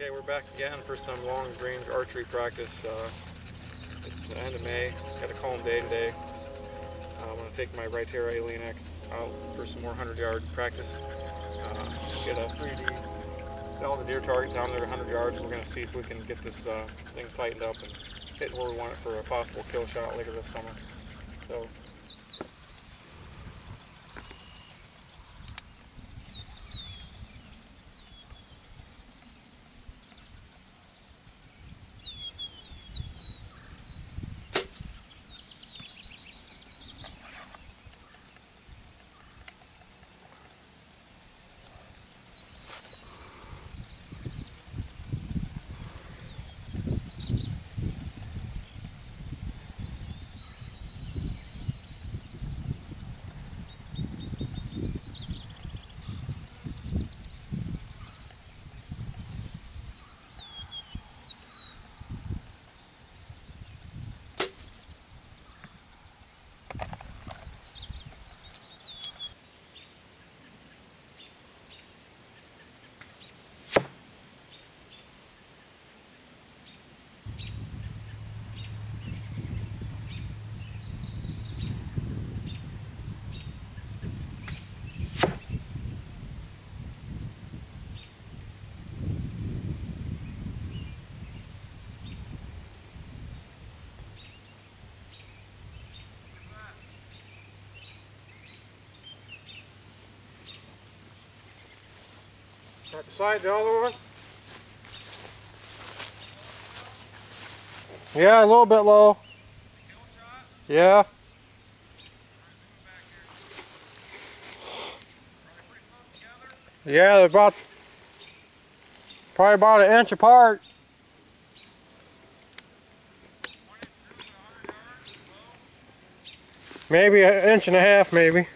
Okay, we're back again for some long range archery practice. Uh, it's the end of May. Got a calm day today. Uh, I'm to take my Rytera Alien X out for some more 100 yard practice. Uh, get a 3D Delta deer target down there 100 yards. We're going to see if we can get this uh, thing tightened up and hit where we want it for a possible kill shot later this summer. So Right beside the other one? Yeah, a little bit low. Yeah. Yeah, they're about probably about an inch apart. Maybe an inch and a half, maybe.